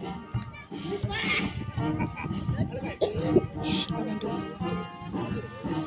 I went to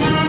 Thank